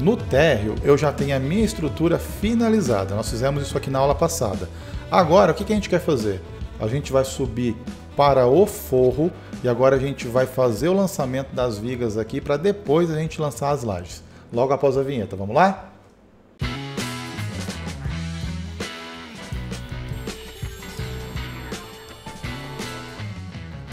No térreo, eu já tenho a minha estrutura finalizada. Nós fizemos isso aqui na aula passada. Agora, o que a gente quer fazer? A gente vai subir para o forro e agora a gente vai fazer o lançamento das vigas aqui para depois a gente lançar as lajes. Logo após a vinheta, vamos lá?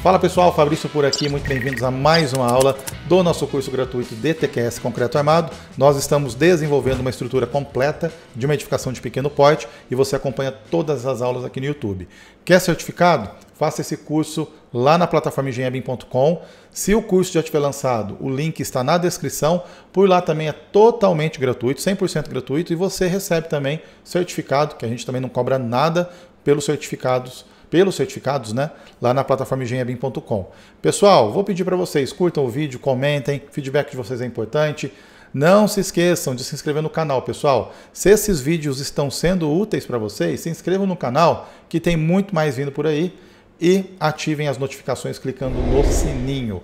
Fala pessoal, Fabrício por aqui, muito bem-vindos a mais uma aula do nosso curso gratuito DTQS Concreto Armado. Nós estamos desenvolvendo uma estrutura completa de uma edificação de pequeno porte e você acompanha todas as aulas aqui no YouTube. Quer certificado? Faça esse curso lá na plataforma engenhabim.com. Se o curso já tiver lançado, o link está na descrição. Por lá também é totalmente gratuito, 100% gratuito e você recebe também certificado, que a gente também não cobra nada pelos certificados pelos certificados, né? Lá na plataforma engenhabim.com. Pessoal, vou pedir para vocês, curtam o vídeo, comentem, feedback de vocês é importante. Não se esqueçam de se inscrever no canal, pessoal. Se esses vídeos estão sendo úteis para vocês, se inscrevam no canal, que tem muito mais vindo por aí. E ativem as notificações clicando no sininho.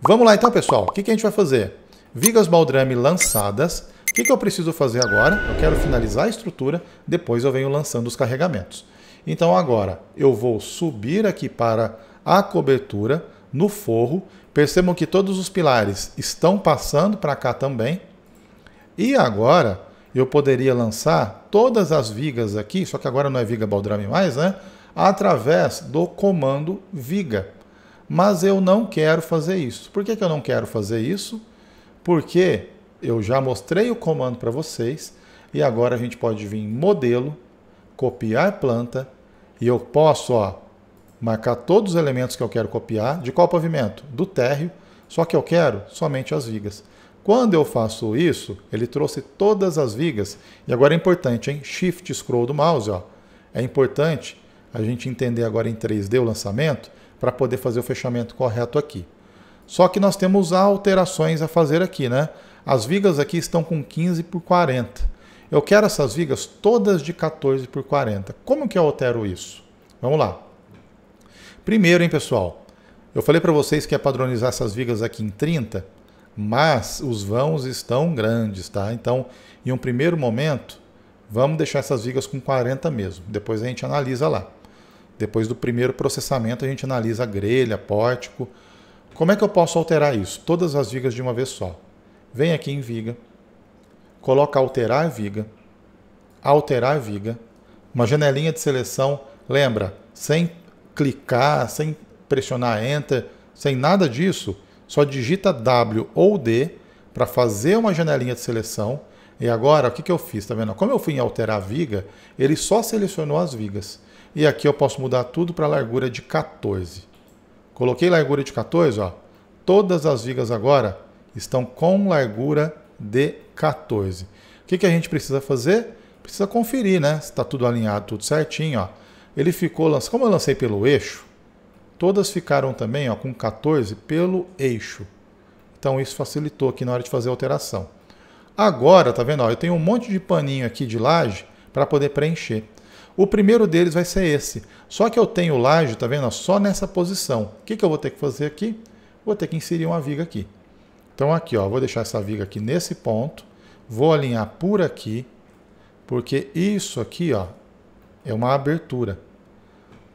Vamos lá então, pessoal. O que, que a gente vai fazer? Vigas baldrame lançadas. O que, que eu preciso fazer agora? Eu quero finalizar a estrutura, depois eu venho lançando os carregamentos. Então agora eu vou subir aqui para a cobertura no forro. Percebam que todos os pilares estão passando para cá também. E agora eu poderia lançar todas as vigas aqui, só que agora não é viga baldrame mais, né? Através do comando viga. Mas eu não quero fazer isso. Por que, que eu não quero fazer isso? Porque eu já mostrei o comando para vocês e agora a gente pode vir em modelo, copiar planta e eu posso ó, marcar todos os elementos que eu quero copiar. De qual pavimento? Do térreo, só que eu quero somente as vigas. Quando eu faço isso, ele trouxe todas as vigas. E agora é importante, hein? Shift scroll do mouse, ó. É importante a gente entender agora em 3D o lançamento para poder fazer o fechamento correto aqui. Só que nós temos alterações a fazer aqui, né? As vigas aqui estão com 15 por 40. Eu quero essas vigas todas de 14 por 40. Como que eu altero isso? Vamos lá. Primeiro, hein, pessoal? Eu falei para vocês que ia padronizar essas vigas aqui em 30, mas os vãos estão grandes, tá? Então, em um primeiro momento, vamos deixar essas vigas com 40 mesmo. Depois a gente analisa lá. Depois do primeiro processamento, a gente analisa a grelha, pórtico. Como é que eu posso alterar isso? Todas as vigas de uma vez só. Vem aqui em viga, coloca alterar viga, alterar viga, uma janelinha de seleção, lembra, sem clicar, sem pressionar enter, sem nada disso, só digita W ou D para fazer uma janelinha de seleção. E agora, o que, que eu fiz? Tá vendo? Como eu fui em alterar viga, ele só selecionou as vigas. E aqui eu posso mudar tudo para largura de 14. Coloquei largura de 14, ó. Todas as vigas agora estão com largura 14 de 14. O que, que a gente precisa fazer? Precisa conferir, né? Se está tudo alinhado, tudo certinho, ó. Ele ficou, como eu lancei pelo eixo, todas ficaram também ó, com 14 pelo eixo. Então isso facilitou aqui na hora de fazer a alteração. Agora, tá vendo? Ó, eu tenho um monte de paninho aqui de laje para poder preencher. O primeiro deles vai ser esse. Só que eu tenho laje, tá vendo? Ó, só nessa posição. O que, que eu vou ter que fazer aqui? Vou ter que inserir uma viga aqui. Então aqui, ó, vou deixar essa viga aqui nesse ponto, vou alinhar por aqui, porque isso aqui, ó, é uma abertura.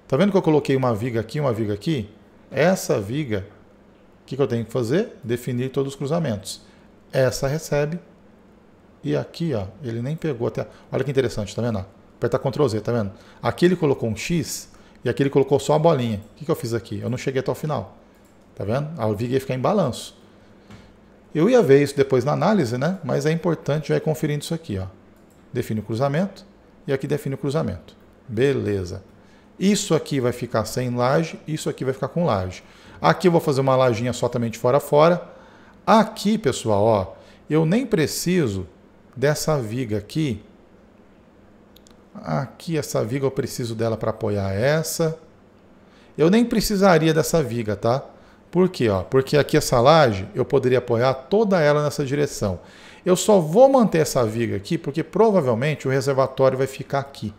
Tá vendo que eu coloquei uma viga aqui, uma viga aqui? Essa viga, o que, que eu tenho que fazer? Definir todos os cruzamentos. Essa recebe e aqui, ó, ele nem pegou até. Olha que interessante, tá vendo? Apertar Ctrl Z, tá vendo? Aqui ele colocou um X e aqui ele colocou só a bolinha. O que, que eu fiz aqui? Eu não cheguei até o final. Tá vendo? A viga ia ficar em balanço. Eu ia ver isso depois na análise, né? Mas é importante já ir conferindo isso aqui, ó. Define o cruzamento e aqui define o cruzamento. Beleza. Isso aqui vai ficar sem laje, isso aqui vai ficar com laje. Aqui eu vou fazer uma lajinha só também de fora a fora. Aqui, pessoal, ó, eu nem preciso dessa viga aqui. Aqui essa viga eu preciso dela para apoiar essa. Eu nem precisaria dessa viga, tá? Por quê? Ó? Porque aqui essa laje eu poderia apoiar toda ela nessa direção. Eu só vou manter essa viga aqui porque provavelmente o reservatório vai ficar aqui.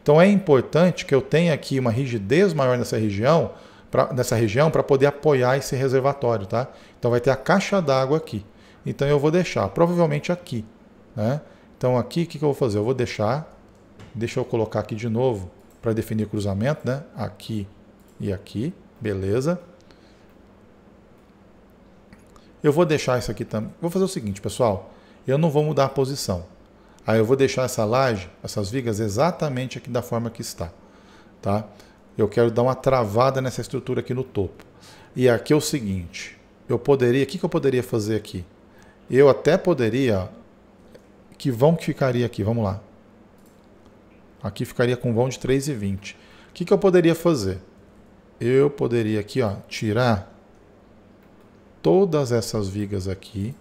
Então é importante que eu tenha aqui uma rigidez maior nessa região, pra, nessa região para poder apoiar esse reservatório, tá? Então vai ter a caixa d'água aqui. Então eu vou deixar provavelmente aqui, Né? Então aqui, o que, que eu vou fazer? Eu vou deixar, deixa eu colocar aqui de novo para definir cruzamento, né? Aqui e aqui, beleza. Eu vou deixar isso aqui também. Vou fazer o seguinte, pessoal. Eu não vou mudar a posição. Aí eu vou deixar essa laje, essas vigas exatamente aqui da forma que está, tá? Eu quero dar uma travada nessa estrutura aqui no topo. E aqui é o seguinte, eu poderia, o que, que eu poderia fazer aqui? Eu até poderia, que vão que ficaria aqui, vamos lá. Aqui ficaria com vão de 3,20. O que, que eu poderia fazer? Eu poderia aqui, ó, tirar todas essas vigas aqui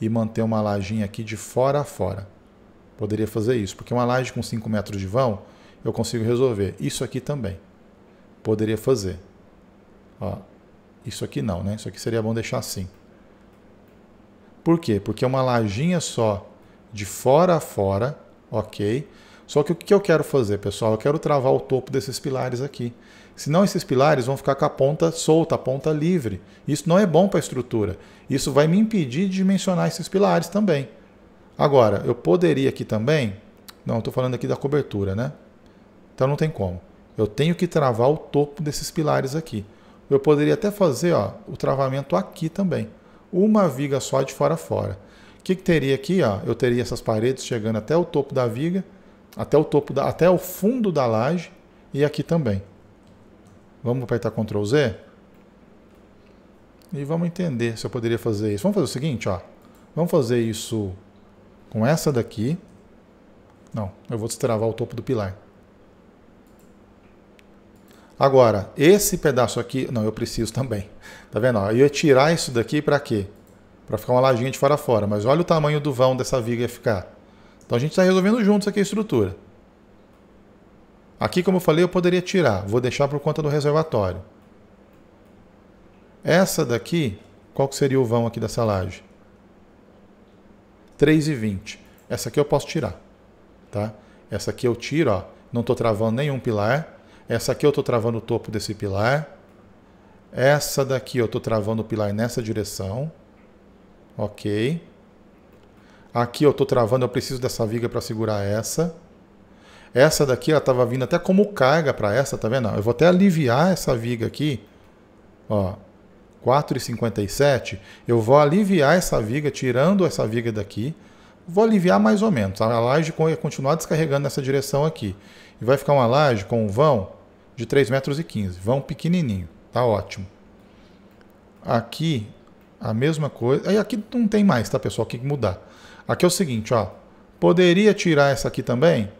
e manter uma lajinha aqui de fora a fora. Poderia fazer isso, porque uma laje com 5 metros de vão, eu consigo resolver. Isso aqui também. Poderia fazer. Ó, isso aqui não, né? Isso aqui seria bom deixar assim. Por quê? Porque uma lajinha só de fora a fora, ok? Só que o que eu quero fazer, pessoal? Eu quero travar o topo desses pilares aqui. Senão esses pilares vão ficar com a ponta solta, a ponta livre. Isso não é bom para a estrutura. Isso vai me impedir de dimensionar esses pilares também. Agora, eu poderia aqui também. Não, estou falando aqui da cobertura, né? Então não tem como. Eu tenho que travar o topo desses pilares aqui. Eu poderia até fazer ó, o travamento aqui também. Uma viga só de fora a fora. O que, que teria aqui? Ó? Eu teria essas paredes chegando até o topo da viga, até o topo da, até o fundo da laje e aqui também. Vamos apertar Ctrl Z e vamos entender se eu poderia fazer isso. Vamos fazer o seguinte, ó. Vamos fazer isso com essa daqui. Não, eu vou destravar o topo do pilar. Agora, esse pedaço aqui, não, eu preciso também. Tá vendo? Eu ia tirar isso daqui para quê? Para ficar uma lajinha de fora a fora. Mas olha o tamanho do vão dessa viga ficar. Então a gente está resolvendo juntos aqui a estrutura. Aqui, como eu falei, eu poderia tirar. Vou deixar por conta do reservatório. Essa daqui, qual que seria o vão aqui dessa laje? 3,20. Essa aqui eu posso tirar. Tá? Essa aqui eu tiro, ó. não estou travando nenhum pilar. Essa aqui eu estou travando o topo desse pilar. Essa daqui eu estou travando o pilar nessa direção. Ok. Aqui eu estou travando, eu preciso dessa viga para segurar essa. Essa daqui ela estava vindo até como carga para essa, tá vendo? Eu vou até aliviar essa viga aqui. Ó, 4,57. Eu vou aliviar essa viga, tirando essa viga daqui. Vou aliviar mais ou menos. A laje vai continuar descarregando nessa direção aqui. E vai ficar uma laje com um vão de 3,15 metros. Vão pequenininho. Tá ótimo. Aqui, a mesma coisa. Aí aqui não tem mais, tá, pessoal? Tem que mudar. Aqui é o seguinte, ó. Poderia tirar essa aqui também?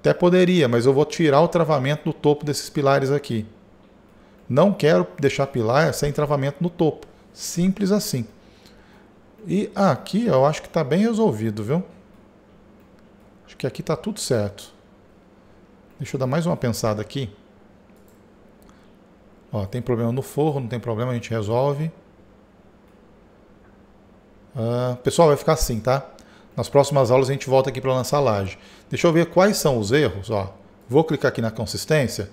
Até poderia, mas eu vou tirar o travamento do topo desses pilares aqui. Não quero deixar pilar sem travamento no topo. Simples assim. E aqui eu acho que está bem resolvido, viu? Acho que aqui está tudo certo. Deixa eu dar mais uma pensada aqui. Ó, tem problema no forro, não tem problema, a gente resolve. Uh, pessoal, vai ficar assim, tá? Nas próximas aulas a gente volta aqui para lançar laje. Deixa eu ver quais são os erros. Ó. Vou clicar aqui na consistência.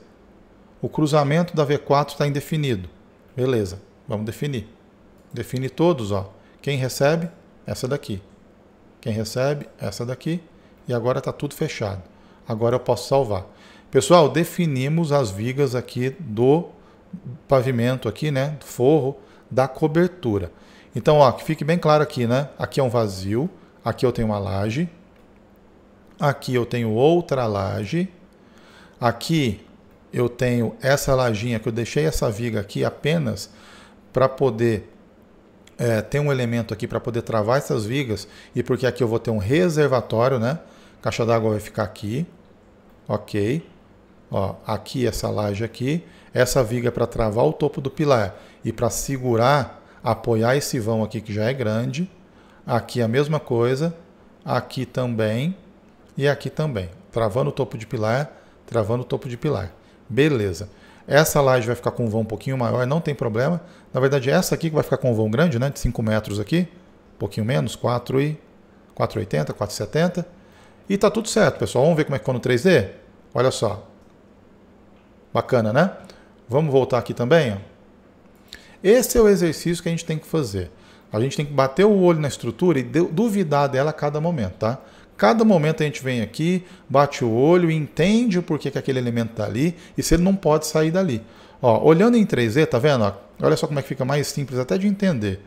O cruzamento da V4 está indefinido. Beleza, vamos definir. Define todos. Ó. Quem recebe? Essa daqui. Quem recebe? Essa daqui. E agora está tudo fechado. Agora eu posso salvar. Pessoal, definimos as vigas aqui do pavimento aqui, né? Do forro da cobertura. Então, ó, que fique bem claro aqui, né? Aqui é um vazio. Aqui eu tenho uma laje. Aqui eu tenho outra laje. Aqui eu tenho essa lajinha que eu deixei essa viga aqui apenas para poder é, ter um elemento aqui para poder travar essas vigas e porque aqui eu vou ter um reservatório, né? Caixa d'água vai ficar aqui, ok? Ó, aqui essa laje aqui, essa viga para travar o topo do pilar e para segurar, apoiar esse vão aqui que já é grande. Aqui a mesma coisa, aqui também e aqui também. Travando o topo de pilar, travando o topo de pilar. Beleza. Essa laje vai ficar com um vão um pouquinho maior, não tem problema. Na verdade, essa aqui que vai ficar com um vão grande, né, de 5 metros aqui, um pouquinho menos, 4 e 4,80, 4,70. E tá tudo certo, pessoal. Vamos ver como é que ficou no 3D? Olha só. Bacana, né? Vamos voltar aqui também. Ó. Esse é o exercício que a gente tem que fazer. A gente tem que bater o olho na estrutura e duvidar dela a cada momento, tá? Cada momento a gente vem aqui, bate o olho entende o porquê que aquele elemento está ali e se ele não pode sair dali. Ó, olhando em 3D, tá vendo? Ó, olha só como é que fica mais simples até de entender.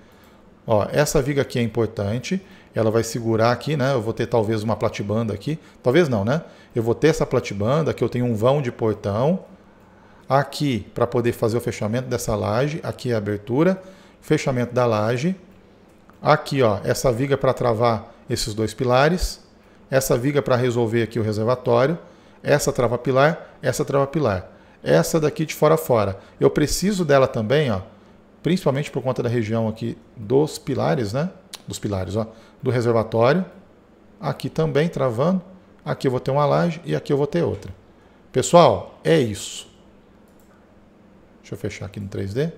Ó, essa viga aqui é importante, ela vai segurar aqui, né? Eu vou ter talvez uma platibanda aqui, talvez não, né? Eu vou ter essa platibanda, aqui eu tenho um vão de portão, aqui para poder fazer o fechamento dessa laje, aqui é a abertura, fechamento da laje, aqui ó, essa viga para travar esses dois pilares, essa viga para resolver aqui o reservatório, essa trava pilar, essa trava pilar. Essa daqui de fora a fora. Eu preciso dela também, ó, principalmente por conta da região aqui dos pilares, né? Dos pilares, ó, do reservatório. Aqui também travando. Aqui eu vou ter uma laje e aqui eu vou ter outra. Pessoal, é isso. Deixa eu fechar aqui no 3D.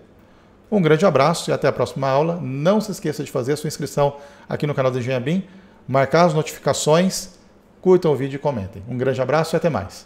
Um grande abraço e até a próxima aula. Não se esqueça de fazer a sua inscrição aqui no canal do Engenharia BIM, marcar as notificações, curtam o vídeo e comentem. Um grande abraço e até mais.